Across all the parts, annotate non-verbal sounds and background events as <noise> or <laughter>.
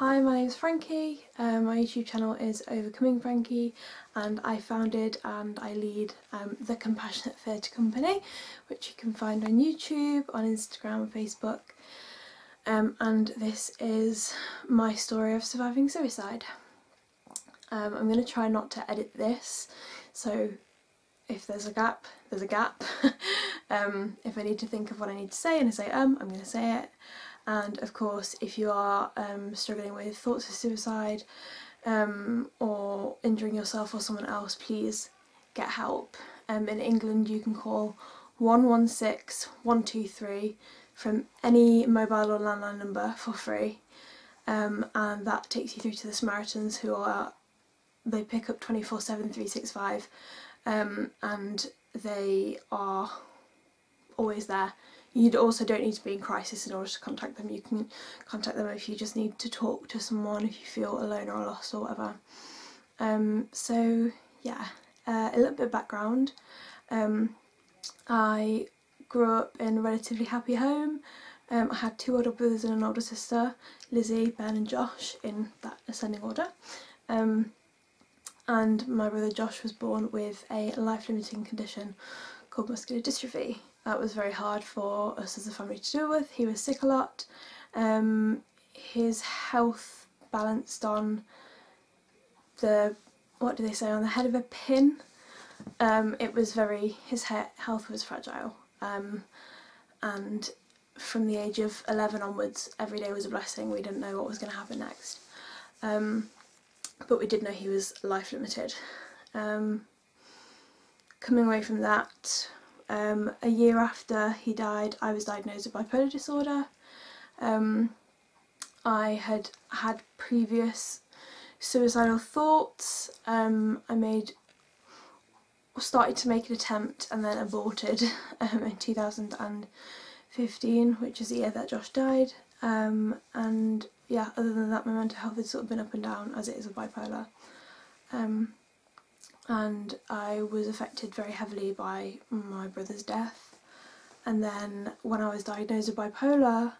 Hi, my name is Frankie. Um, my YouTube channel is Overcoming Frankie, and I founded and I lead um, the Compassionate Theatre Company, which you can find on YouTube, on Instagram, and Facebook. Um, and this is my story of surviving suicide. Um, I'm going to try not to edit this, so if there's a gap, there's a gap. <laughs> um, if I need to think of what I need to say and I say um, I'm going to say it. And of course, if you are um, struggling with thoughts of suicide um, or injuring yourself or someone else, please get help. Um, in England, you can call 116 123 from any mobile or landline number for free. Um, and that takes you through to the Samaritans who are they pick up 24 7 365 um, and they are always there. You also don't need to be in crisis in order to contact them. You can contact them if you just need to talk to someone, if you feel alone or lost or whatever. Um, so yeah, uh, a little bit of background. Um, I grew up in a relatively happy home. Um, I had two older brothers and an older sister, Lizzie, Ben and Josh in that ascending order. Um, and my brother Josh was born with a life-limiting condition called muscular dystrophy. That was very hard for us as a family to deal with. He was sick a lot. Um, his health balanced on the, what do they say, on the head of a pin. Um, it was very, his health was fragile. Um, and from the age of 11 onwards, every day was a blessing. We didn't know what was going to happen next. Um, but we did know he was life limited. Um, coming away from that, um, a year after he died, I was diagnosed with bipolar disorder. Um, I had had previous suicidal thoughts. Um, I made started to make an attempt and then aborted <laughs> um, in 2015, which is the year that Josh died. Um, and yeah, other than that, my mental health has sort of been up and down as it is with bipolar. Um, and I was affected very heavily by my brother's death. And then when I was diagnosed with bipolar,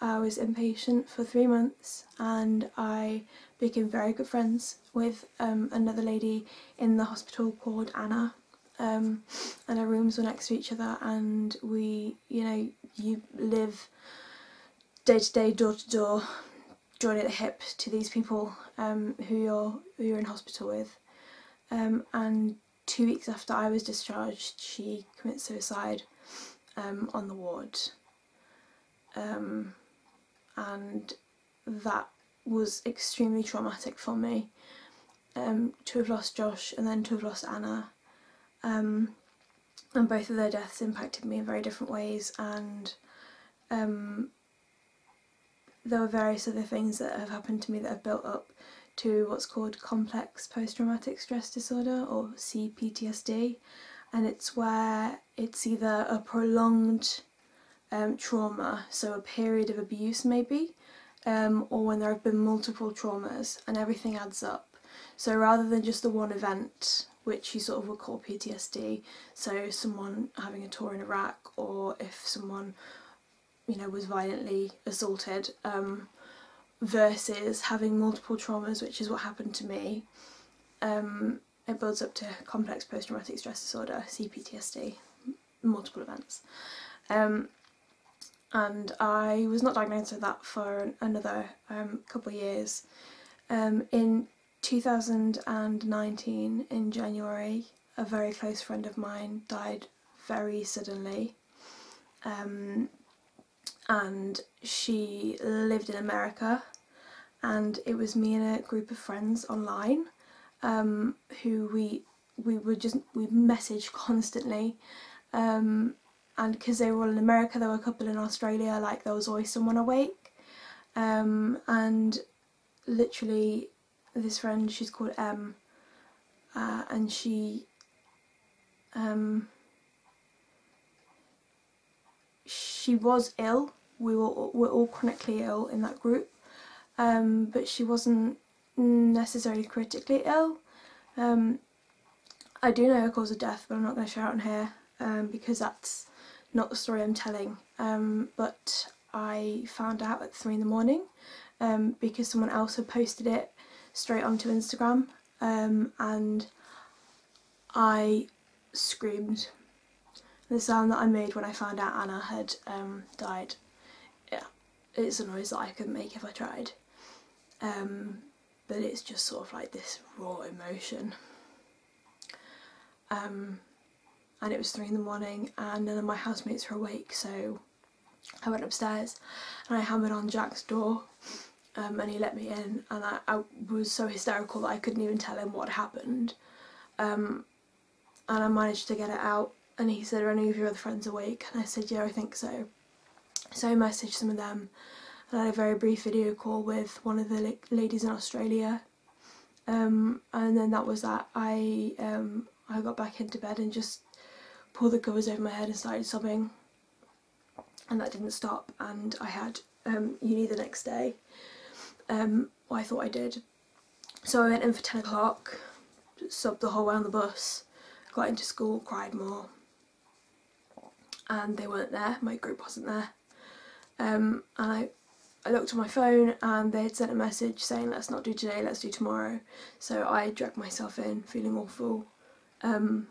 I was inpatient for three months and I became very good friends with um, another lady in the hospital called Anna. Um, and our rooms were next to each other and we, you know, you live day to day, door to door, join at the hip to these people um, who you're who you're in hospital with. Um, and two weeks after I was discharged, she committed suicide um, on the ward. Um, and that was extremely traumatic for me um, to have lost Josh and then to have lost Anna. Um, and both of their deaths impacted me in very different ways and um, there were various other things that have happened to me that have built up to what's called complex post-traumatic stress disorder or CPTSD and it's where it's either a prolonged um, trauma, so a period of abuse maybe, um, or when there have been multiple traumas and everything adds up. So rather than just the one event, which you sort of would call PTSD, so someone having a tour in Iraq or if someone you know, was violently assaulted um, versus having multiple traumas, which is what happened to me. Um, it builds up to complex post-traumatic stress disorder, CPTSD, multiple events. Um, and I was not diagnosed with that for another um, couple of years. Um, in 2019, in January, a very close friend of mine died very suddenly. Um, and she lived in America and it was me and a group of friends online um, who we we would just we message constantly um, and because they were all in America there were a couple in Australia like there was always someone awake um, and literally this friend she's called Em uh, and she um, she was ill. We were, were all chronically ill in that group, um, but she wasn't necessarily critically ill. Um, I do know her cause of death, but I'm not going to share it on here um, because that's not the story I'm telling. Um, but I found out at three in the morning um, because someone else had posted it straight onto Instagram um, and I screamed. The sound that I made when I found out Anna had died, yeah, it's a noise that I couldn't make if I tried. Um, but it's just sort of like this raw emotion. Um, and it was three in the morning, and none of my housemates were awake, so I went upstairs and I hammered on Jack's door um, and he let me in and I, I, was so hysterical that I couldn't even tell him what happened. Um, and I managed to get it out and he said are any of your other friends awake? And I said yeah I think so. So I messaged some of them I had a very brief video call with one of the ladies in Australia um, and then that was that I um, I got back into bed and just pulled the covers over my head and started sobbing and that didn't stop and I had um, uni the next day. Um, well, I thought I did. So I went in for 10 o'clock, sobbed the whole way on the bus, got into school, cried more and they weren't there, my group wasn't there. Um, and I, I looked on my phone and they had sent a message saying let's not do today, let's do tomorrow. So I dragged myself in feeling awful um,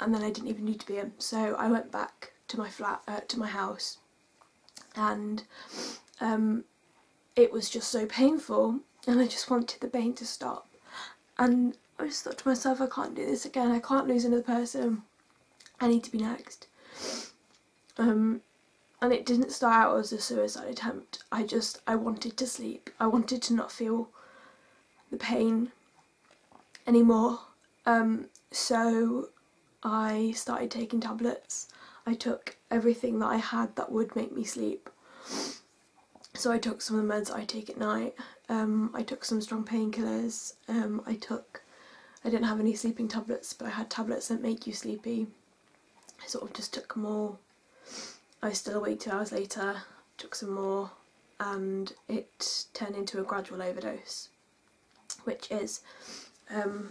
and then I didn't even need to be in. So I went back to my flat, uh, to my house, and um, it was just so painful, and I just wanted the pain to stop. And I just thought to myself, I can't do this again. I can't lose another person. I need to be next. Um, and it didn't start out as a suicide attempt. I just, I wanted to sleep. I wanted to not feel the pain anymore. Um, so I started taking tablets I took everything that I had that would make me sleep. So I took some of the meds I take at night. Um, I took some strong painkillers. Um, I took, I didn't have any sleeping tablets, but I had tablets that make you sleepy. I sort of just took all. I was still awake two hours later, took some more, and it turned into a gradual overdose, which is um,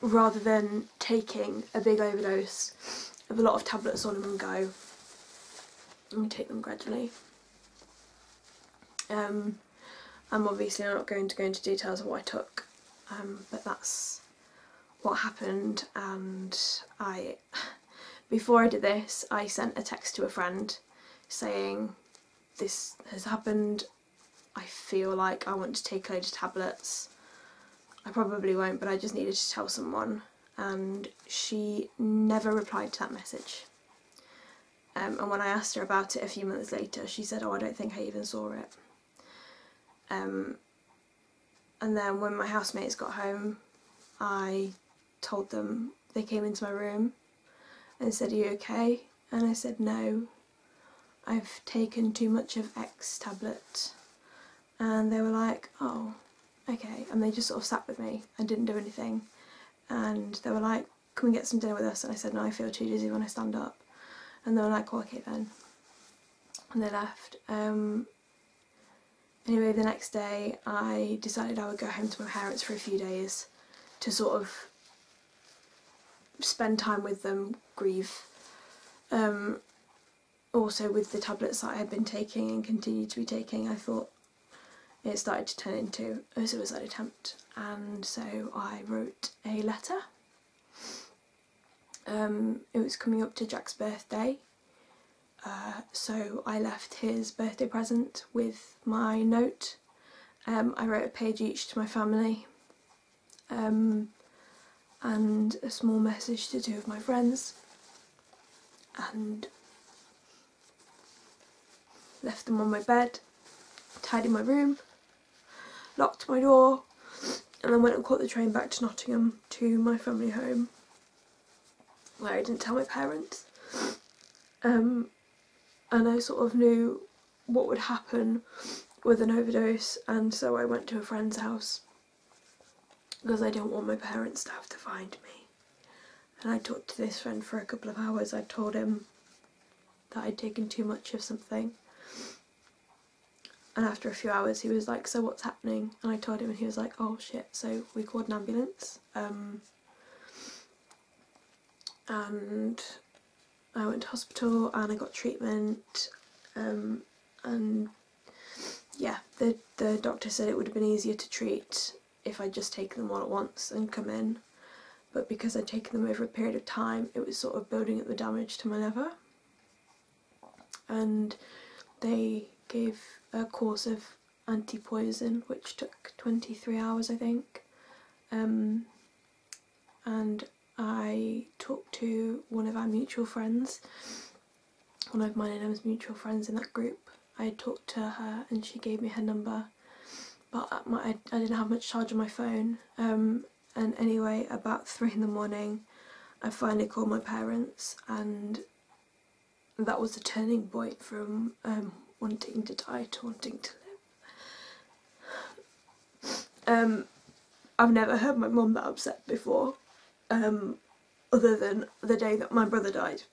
rather than taking a big overdose of a lot of tablets on in one go. Me take them gradually. Um, I'm obviously not going to go into details of what I took, um, but that's what happened and I, before I did this, I sent a text to a friend saying this has happened, I feel like I want to take a load of tablets. I probably won't, but I just needed to tell someone and she never replied to that message. Um, and when I asked her about it a few months later, she said, oh, I don't think I even saw it. Um, and then when my housemates got home, I told them, they came into my room and said, are you okay? And I said, no, I've taken too much of X tablet. And they were like, oh, okay. And they just sort of sat with me and didn't do anything and they were like, come and get some dinner with us. And I said, no, I feel too dizzy when I stand up. And they were like, oh, okay then. And they left. Um, anyway, the next day I decided I would go home to my parents for a few days to sort of spend time with them, grieve. Um, also with the tablets that I had been taking and continue to be taking, I thought it started to turn into a suicide attempt and so I wrote a letter. Um, it was coming up to Jack's birthday uh, so I left his birthday present with my note. Um, I wrote a page each to my family um, and a small message to two of my friends and left them on my bed, tidied my room locked my door and then went and caught the train back to Nottingham to my family home where I didn't tell my parents. Um, and I sort of knew what would happen with an overdose and so I went to a friend's house because I didn't want my parents to have to find me and I talked to this friend for a couple of hours I told him that I'd taken too much of something and after a few hours he was like, so what's happening? And I told him and he was like, oh shit, so we called an ambulance. Um, and I went to hospital and I got treatment um, and yeah, the the doctor said it would have been easier to treat if I'd just taken them all at once and come in, but because I'd taken them over a period of time, it was sort of building up the damage to my liver. And they gave a course of anti-poison, which took 23 hours, I think. Um, and I talked to one of our mutual friends, one of my and mutual friends in that group. I talked to her and she gave me her number, but I, I didn't have much charge on my phone. Um, and anyway, about <laughs> three in the morning, I finally called my parents, and that was the turning point from um, wanting to die to wanting to live. <sighs> Um, I've never heard my mum that upset before, um, other than the day that my brother died.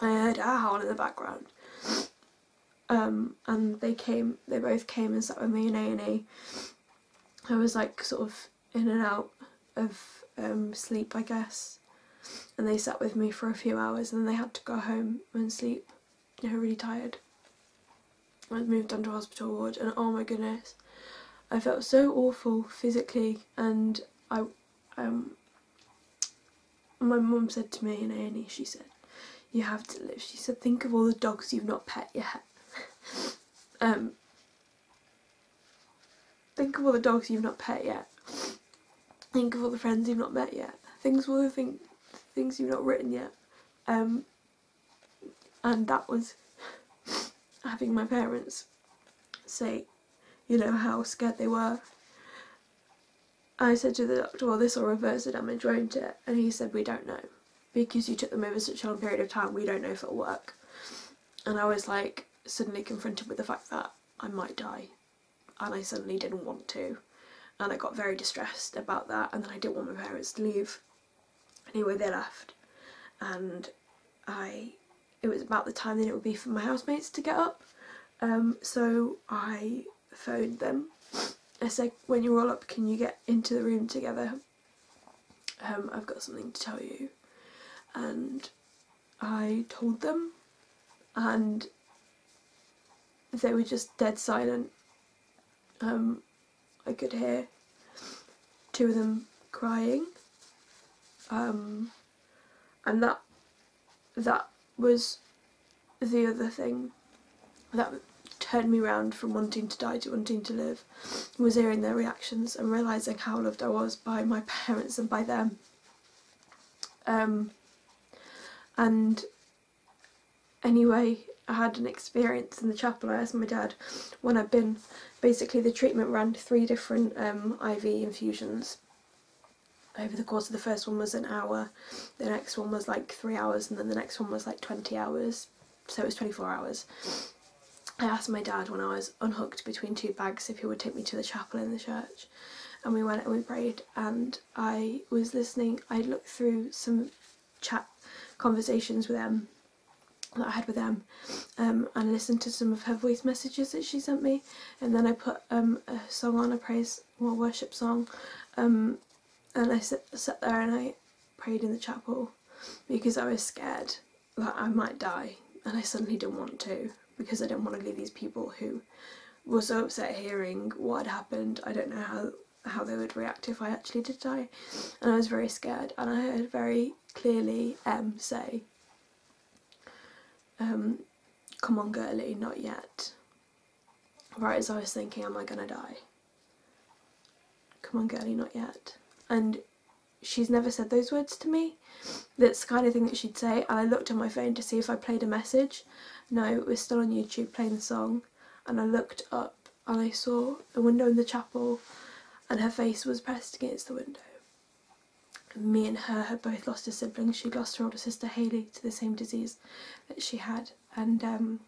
I heard her howl in the background. Um, and they came, they both came and sat with me in A&E. I was like sort of in and out of um, sleep, I guess. And they sat with me for a few hours and then they had to go home and sleep. They were really tired. I was moved onto hospital ward and oh my goodness, I felt so awful physically and I, um, my mum said to me in A&E, she said, you have to live. She said, think of all the dogs you've not pet yet. Um, think of all the dogs you've not pet yet. Think of all the friends you've not met yet. Things things you've not written yet. Um, and that was having my parents say, you know, how scared they were. I said to the doctor, well, this will reverse the damage, won't it? And he said, we don't know. Because you took them over such a long period of time, we don't know if it'll work. And I was like, suddenly confronted with the fact that I might die. And I suddenly didn't want to. And I got very distressed about that. And then I didn't want my parents to leave. Anyway, they left. And I, it was about the time that it would be for my housemates to get up. Um, so I phoned them. I said, when you're all up, can you get into the room together? Um, I've got something to tell you. And I told them, and they were just dead silent. Um, I could hear two of them crying. Um, and that that was the other thing that turned me round from wanting to die to wanting to live was hearing their reactions and realising how loved I was by my <laughs> parents and by them. Um, and anyway, I had an experience in the chapel. I asked my dad when I'd been, basically the treatment ran three different um, IV infusions. Over the course of the first one was an hour, the next one was like three hours, and then the next one was like 20 hours. So it was 24 hours. I asked my dad when I was unhooked between two bags if he would take me to the chapel in the church. And we went and we prayed, and I was listening. I looked through some chat conversations with them that I had with them um, and listened to some of her voice messages that she sent me. And then I put um, a song on, a praise or worship song. Um, and I sat, sat there and I prayed in the chapel because I was scared that I might die. And I suddenly didn't want to because I didn't want to leave these people who were so upset hearing what had happened. I don't know how how they would react if I actually did die. And I was very scared. And I heard very clearly Em say um, come on girly, not yet. Right as I was thinking, am I gonna die? Come on girly, not yet. And she's never said those words to me. That's the kind of thing that she'd say. And I looked on my phone to see if I played a message. No, it was still on YouTube playing the song. And I looked up and I saw a window in the chapel and her face was pressed against the window. Me and her had both lost a sibling. She lost her older sister Haley to the same disease that she had, and um,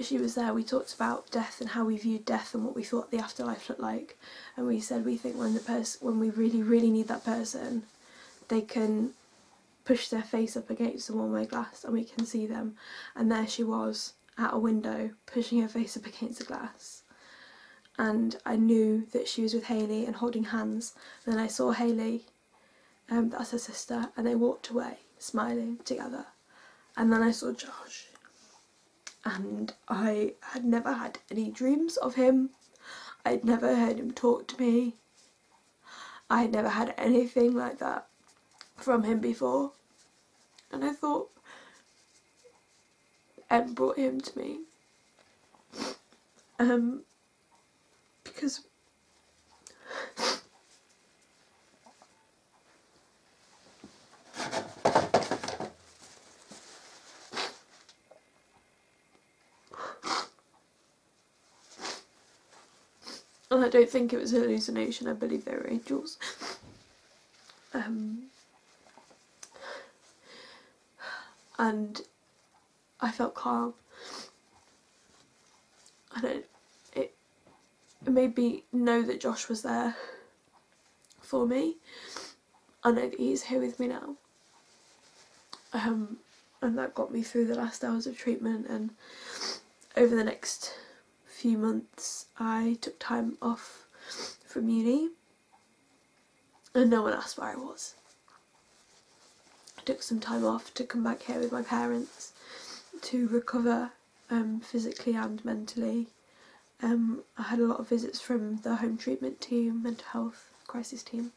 she was there. We talked about death and how we viewed death and what we thought the afterlife looked like, and we said we think when the person, when we really, really need that person, they can push their face up against the one-way glass and we can see them. And there she was at a window, pushing her face up against the glass and I knew that she was with Haley and holding hands. And then I saw Haley, um, that's her sister, and they walked away smiling together. And then I saw Josh, and I had never had any dreams of him. I'd never heard him talk to me. I had never had anything like that from him before. And I thought Em brought him to me. Um because and I don't think it was a hallucination, I believe they were angels. Um, and I felt calm. And it, it made me know that Josh was there for me. I know that he's here with me now. Um, and that got me through the last hours of treatment and over the next few months I took time off from uni and no one asked where I was. I took some time off to come back here with my parents to recover um, physically and mentally. Um, I had a lot of visits from the home treatment team, mental health crisis team.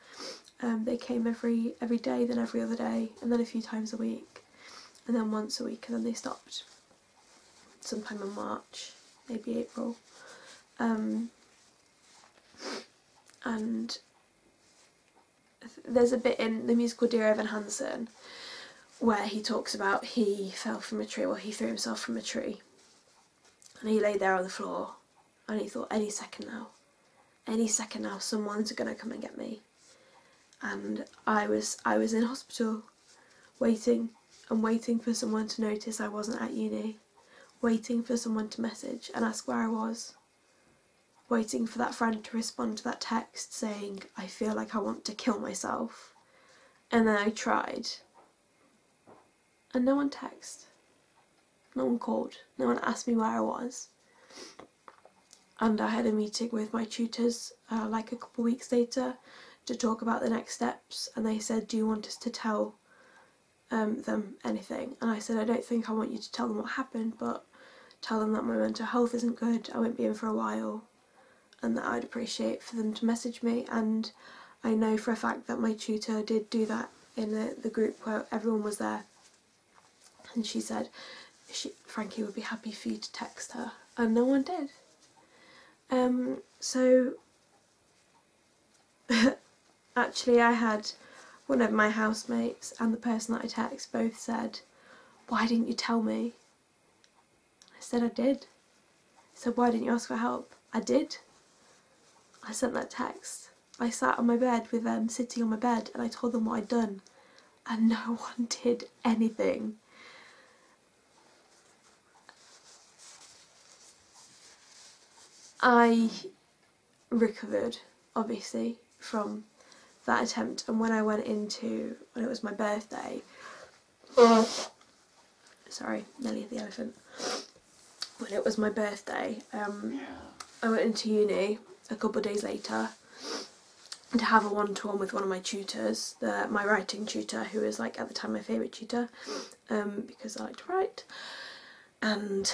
Um, they came every every day, then every other day, and then a few times a week, and then once a week, and then they stopped sometime in March maybe April. Um, and there's a bit in the musical Dear Evan Hansen where he talks about he fell from a tree, or he threw himself from a tree, and he lay there on the floor, and he thought, any second now, any second now, someone's gonna come and get me. And I was I was in hospital, waiting and waiting for someone to notice I wasn't at uni waiting for someone to message and ask where I was, waiting for that friend to respond to that text saying, I feel like I want to kill myself. And then I tried. And no one texted. No one called. No one asked me where I was. And I had a meeting with my tutors uh, like a couple weeks later to talk about the next steps. And they said, Do you want us to tell um, them anything? And I said, I don't think I want you to tell them what happened, but tell them that my mental health isn't good, I won't be in for a while, and that I'd appreciate for them to message me. And I know for a fact that my tutor did do that in the, the group where everyone was there. And she said she, Frankie would be happy for you to text her, and no one did. Um, so <laughs> actually, I had one of my housemates and the person that I text both said, Why didn't you tell me? I said I did. Said, why didn't you ask for help? I did. I sent that text. I sat on my bed with them sitting on my bed and I told them what I'd done and <laughs> no one did anything. I recovered, obviously, from that attempt and when I went into, when it was my birthday, sorry, Nelly the elephant, when it was my birthday, um, I went into uni a couple of days later to have a one-to-one with one of my tutors, the, my writing tutor, who was like at the time my favourite tutor, um, because I like to write. And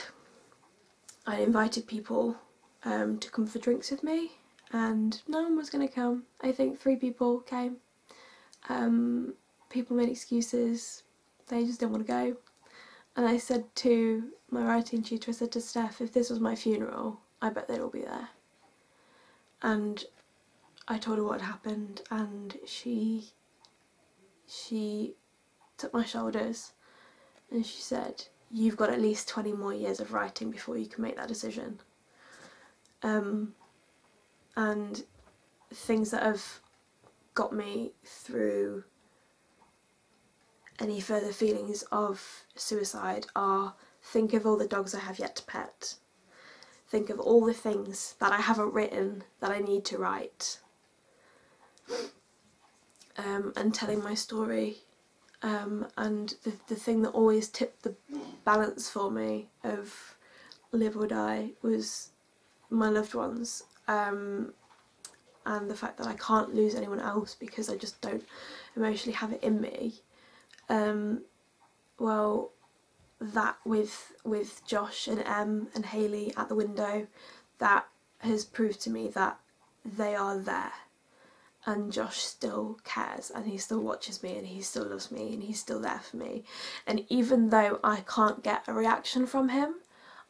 I invited people um, to come for drinks with me, and no one was going to come. I think three people came. Um, people made excuses, they just didn't want to go. And I said to my writing tutor, I said to Steph, if this was my funeral, I bet they'd all be there. And I told her what had happened and she she took my shoulders and she said, You've got at least 20 more years of writing before you can make that decision. Um, and things that have got me through any further feelings of suicide are think of all the dogs I have yet to pet. Think of all the things that I haven't written that I need to write. Um, and telling my story. Um, and the, the thing that always tipped the balance for me of live or die was my loved ones. Um, and the fact that I can't lose anyone else because I just don't emotionally have it in me um, well, that with with Josh and Em and Haley at the window, that has proved to me that they are there and Josh still cares and he still watches me and he still loves me and he's still there for me. And even though I can't get a reaction from him,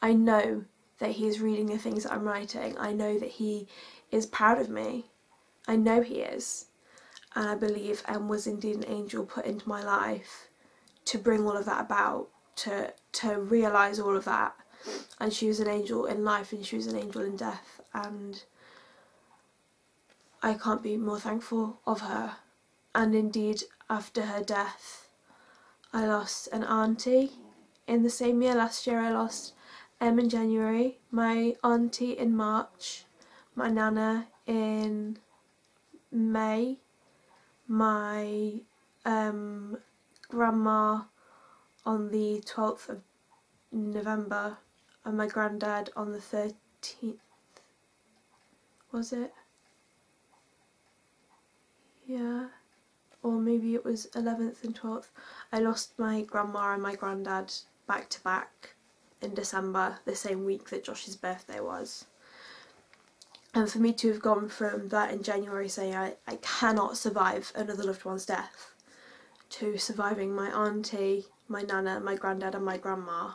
I know that he's reading the things that I'm writing. I know that he is proud of me. I know he is. And I believe Em was indeed an angel put into my life to bring all of that about, to to realise all of that. And she was an angel in life and she was an angel in death and I can't be more thankful of her. And indeed, after her death, I lost an auntie. In the same year last year, I lost Em in January, my auntie in March, my nana in May, my um, grandma on the 12th of November, and my granddad on the 13th. Was it? yeah or maybe it was 11th and 12th I lost my grandma and my granddad back to back in December the same week that Josh's birthday was and for me to have gone from that in January saying I, I cannot survive another loved one's death to surviving my auntie, my nana, my granddad and my grandma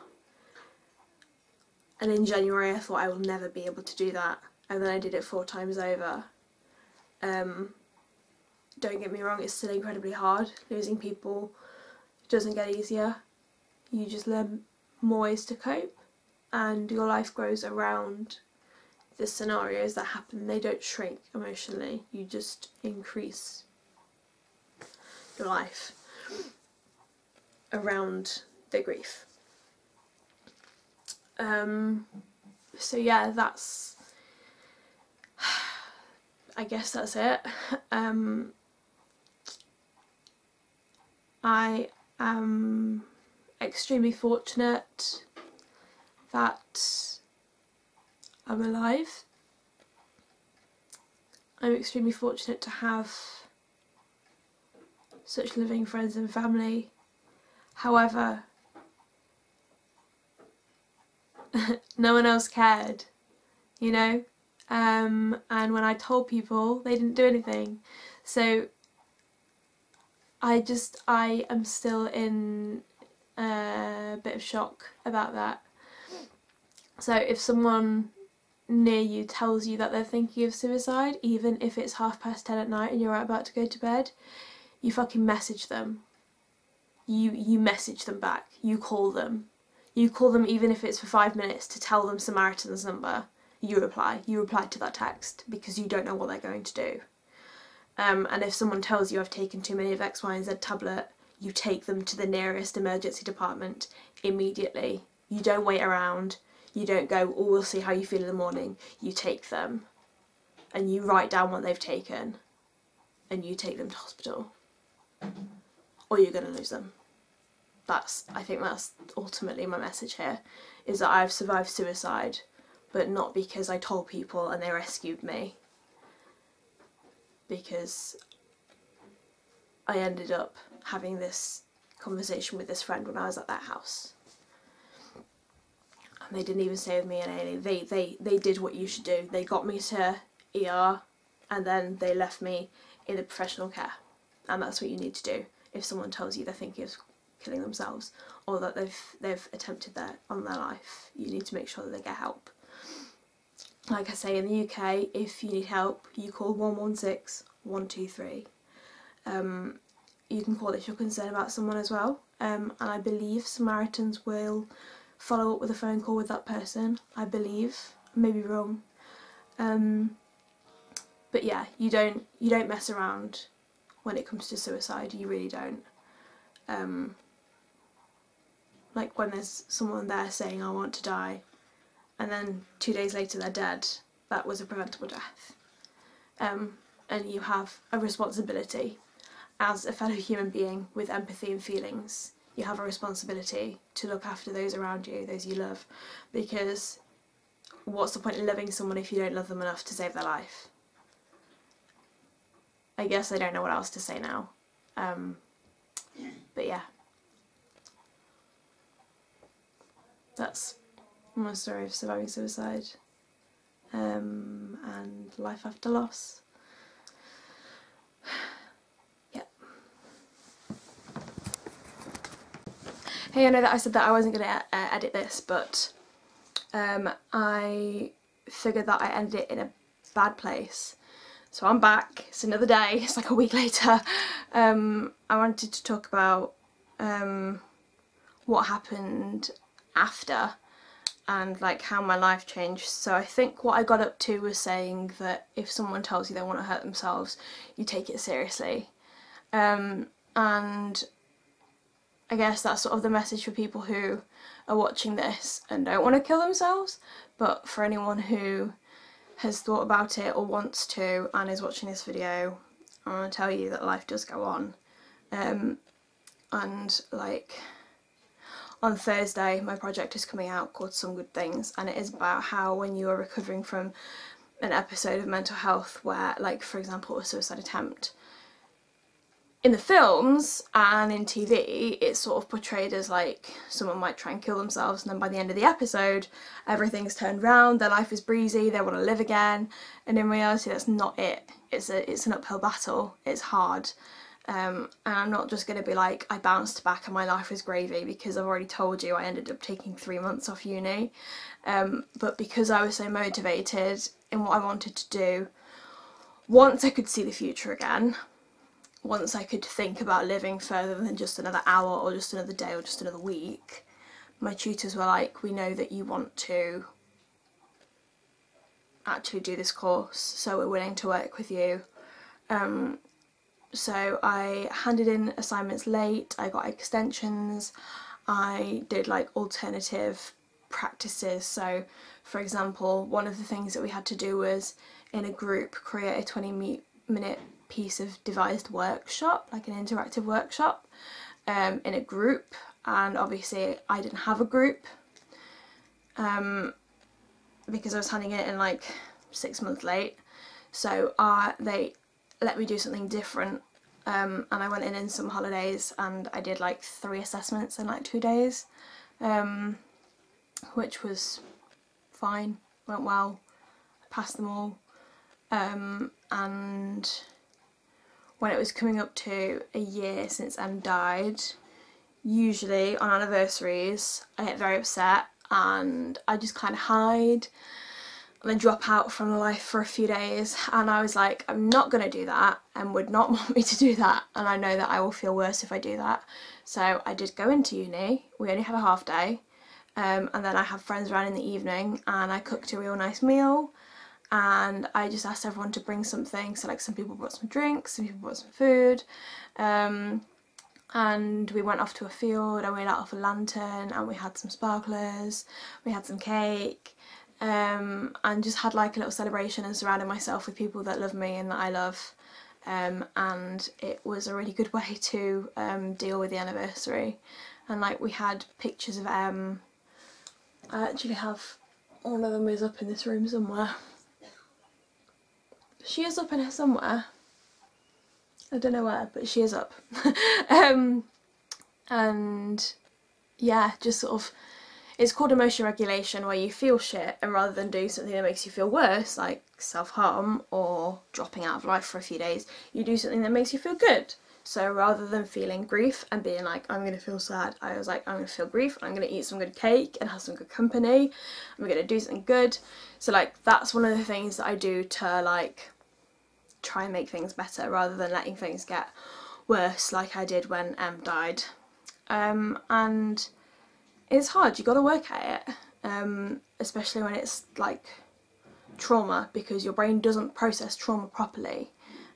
and in January I thought I will never be able to do that and then I did it four times over um, don't get me wrong, it's still incredibly hard. Losing people doesn't get easier. You just learn more ways to cope and your life grows around the scenarios that happen. They don't shrink emotionally, you just increase your life around the grief. Um, so yeah, that's <sighs> I guess that's it. <laughs> Um, I am extremely fortunate that I'm alive. I'm extremely fortunate to have such living friends and family. However, <laughs> no one else cared, you know? Um, and when I told people, they didn't do anything. So I just, I am still in a bit of shock about that. So if someone near you tells you that they're thinking of suicide, even if it's half past ten at night and you're about to go to bed, you fucking message them. You you message them back. You call them. You call them even if it's for five minutes to tell them Samaritan's number. You reply. You reply to that text because you don't know what they're going to do. Um, and if someone tells you I've taken too many of X, Y and Z tablet, you take them to the nearest emergency department immediately. You don't wait around. You don't go, oh, we'll see how you feel in the morning. You take them and you write down what they've taken and you take them to hospital or you're going to lose them. That's, I think that's ultimately my message here, is that I've survived suicide, but not because I told people and they rescued me because I ended up having this conversation with this friend when I was at that house. And they didn't even stay with me in any. They, they, they did what you should do. They got me to ER and then they left me in the professional care. And that's what you need to do if someone tells you they're thinking of killing themselves or that they've they've attempted that on their life. You need to make sure that they get help like I say in the UK if you need help you call 116 123 um, you can call if you're concerned about someone as well. Um, and I believe Samaritans will follow up with a phone call with that person I believe. I may be wrong. Um, but yeah you don't you don't mess around when it comes to suicide. You really don't. Um, like when there's someone there saying I want to die and then two days later they're dead, that was a preventable death. Um, and you have a responsibility as a fellow human being with empathy and feelings. You have a responsibility to look after those around you, those you love, because what's the point in loving someone if you don't love them enough to save their life? I guess I don't know what else to say now. Um, but yeah. that's my story of surviving suicide um, and life after loss. Hey, I know that I said that I wasn't going to uh, edit this, but um, I figured that I ended it in a bad place. So I'm back, it's another day, <laughs> it's like a week later. Um, I wanted to talk about um, what happened after and like how my life changed. So I think what I got up to was saying that if someone tells you they want to hurt themselves, you take it seriously. Um, and I guess that's sort of the message for people who are watching this and don't want to kill themselves, but for anyone who has thought about it or wants to and is watching this video, I want to tell you that life does go on. Um, and like on Thursday my project is coming out called Some Good Things and it is about how when you are recovering from an episode of mental health where like for example a suicide attempt in the films and in TV it's sort of portrayed as like someone might try and kill themselves and then by the end of the episode everything's turned round, their life is breezy, they want to live again and in reality that's not it. It's a it's an uphill battle, it's hard um, and I'm not just going to be like, I bounced back and my life was gravy because I've already told you I ended up taking three months off uni. Um, but because I was so motivated in what I wanted to do, once I could see the future again, once I could think about living further than just another hour or just another day or just another week, my tutors were like, we know that you want to actually do this course, so we're willing to work with you. Um, so I handed in assignments late, I got extensions, I did like alternative practices. So for example, one of the things that we had to do was in a group create a 20 minute piece of devised workshop, like an interactive workshop um, in a group. And obviously I didn't have a group um, because I was handing it in like six months late. So uh, they let me do something different um, and I went in in some holidays and I did like three assessments in like two days um, which was fine, went well, passed them all um, and when it was coming up to a year since Em died usually on anniversaries I get very upset and I just kind of hide and then drop out from life for a few days. And I was like I'm not going to do that and would not <laughs> want me to do that. And I know that I will feel worse if I do that. So I did go into uni. We only have a half day. Um, and then I had friends around in the evening and I cooked a real nice meal and I just asked everyone to bring something. So like some people brought some drinks some people brought some food um, and we went off to a field and we lit off a lantern and we had some sparklers we had some cake um, and just had like a little celebration and surrounded myself with people that love me and that I love um, and it was a really good <laughs> way to um, deal with the anniversary. And like we had pictures of Em I actually have one of them is up in this room somewhere she is up in here somewhere I don't know where but she is up <laughs> um, and yeah just sort of it's called emotion regulation where you feel shit and rather than do something that makes you feel worse, like self-harm or dropping out of life for a few days, you do something that makes you feel good. So rather than feeling grief and being like, I'm going to feel sad, I was like, I'm going to feel grief, I'm going to eat some good cake and have some good company, I'm going to do something good. So like, that's one of the things that I do to like, try and make things better rather than letting things get worse like I did when Em died. Um, and it's hard, you got to work at it, um, especially when it's like trauma because your brain doesn't process trauma properly.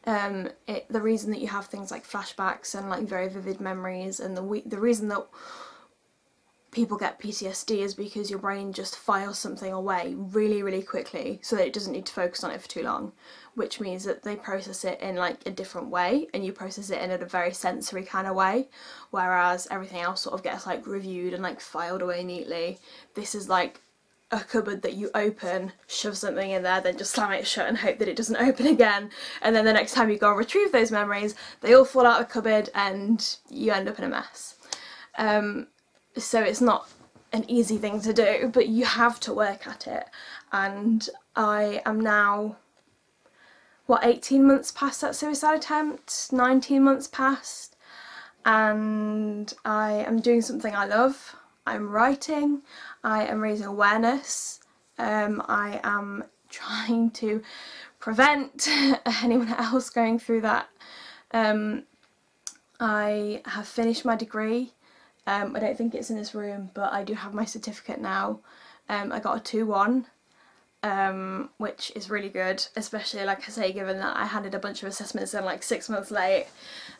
Um, it, the reason that you have things like flashbacks and like very vivid memories and the the reason that people get PTSD is because your brain just files something away really really quickly so that it doesn't need to focus on it for too long which means that they process it in like a different way and you process it in a very sensory kind of way whereas everything else sort of gets like reviewed and like filed away neatly this is like a cupboard that you open, shove something in there, then just slam it shut and hope that it doesn't open again. And then the next time you go and retrieve those memories, they all fall out of the cupboard and you end up in a mess. Um, so it's not an easy thing to do but you have to work at it. And I am now what 18 months past that suicide attempt? 19 months past. And I am doing something I love. I'm writing. I am raising awareness. Um, I am <laughs> trying to prevent <laughs> anyone else going through that. Um, I have finished my degree um, I don't think it's in this room but I do have my certificate now um, I got a 2-1 um, which is really good, especially like I say, given that I handed a bunch of assessments in like six months late.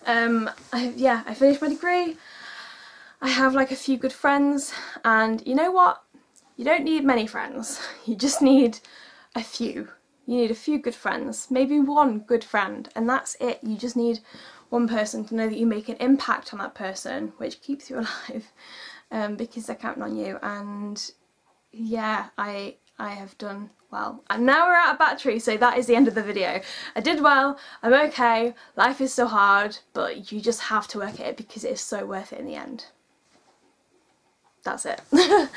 Um, I, yeah, I finished my degree. I have like a few good friends, and you know what? You don't need many friends. <laughs> You just need a few. You need a few good friends, maybe one good friend, and that's it. You just need one person to know that you make an impact on that person, which keeps you <laughs> alive, um, because they're counting on you. And yeah, I I have done well. And now we're out of battery, so that is the end of the video. I did well, I'm okay, life is so hard, but you just have to work at it because it is so worth it in the end. That's it. <laughs>